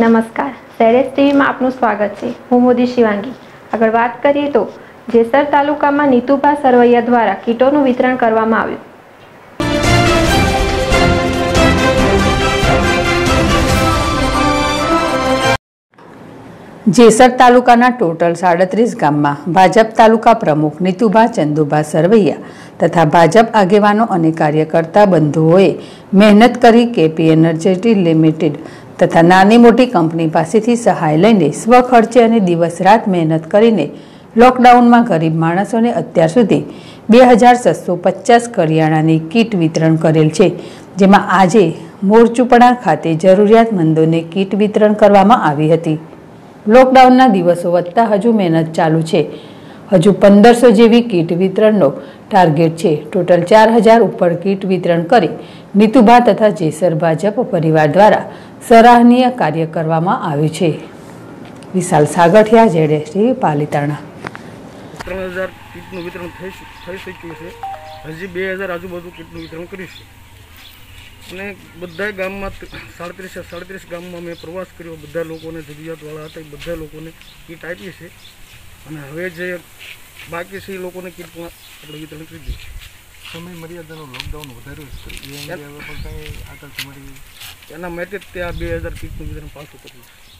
નમસ્કાર. સેરેસ ટીવીમાં આપનું સ્વાગત છે. હું મોદી શિવાંગી. આગળ વાત કરીએ તો, જેસર તાલુકામાં નીતુભા સરવૈયા દ્વારા કીટોનું વિતરણ કરવામાં આવ્યું. જેસર તાલુકાના ટોટલ સાડત્રીસ ગામમાં ભાજપ તાલુકા પ્રમુખ નીતુભા ચંદુભા સરવૈયા તથા ભાજપ આગેવાનો અને કાર્યકર્તા બંધુઓએ મહેનત કરી કેપી એનર્જેટી લિમિટેડ તથા નાની મોટી કંપની પાસેથી સહાય લઈને સ્વખર્ચે અને દિવસ રાત મહેનત કરીને લોકડાઉનમાં ગરીબ માણસોને અત્યાર સુધી બે હજાર છસો પચાસ કરિયાણાની કીટ વિતરણ કરેલ છે, જેમાં આજે મોરચુપડા ખાતે જરૂરિયાતમંદોને કીટ વિતરણ કરવામાં આવી હતી. લોકડાઉનના દિવસો વધતા હજુ મહેનત ચાલુ છે. હજુ પંદરસો જેવી કીટ વિતરણનો ટાર્ગેટ છે. ટોટલ ચાર હજાર ઉપર કીટ વિતરણ કરી નીતુભા તથા જેસર ભાજપ પરિવાર દ્વારા સરાહનીય કાર્ય કરવામાં આવ્યું છે. વિશાલ સાગઠિયા જેડેસી પાલિતાણા. ત્રણ હજાર કીટનું વિતરણ થઈ થઈ શક્યું છે. હજી બે હજાર આજુબાજુ કીટનું વિતરણ કરીશું અને બધા ગામમાં સાડત્રીસ સાડત્રીસ ગામમાં મેં પ્રવાસ કર્યો. બધા લોકોને જરૂરિયાતવાળા હતા, એ બધા લોકોને કીટ આપી છે. અને હવે જે બાકી છે, એ લોકોને કીટ પણ આપણે વિતરણ કરી દઈશું સમય મર્યાદાનું લોકડાઉન વધાર્યું છે. એ અંગે હવે પણ કંઈ આગળ તમારી એના માટે ત્યાં બે હજાર કીટનું વિતરણ પાછું કર્યું છે.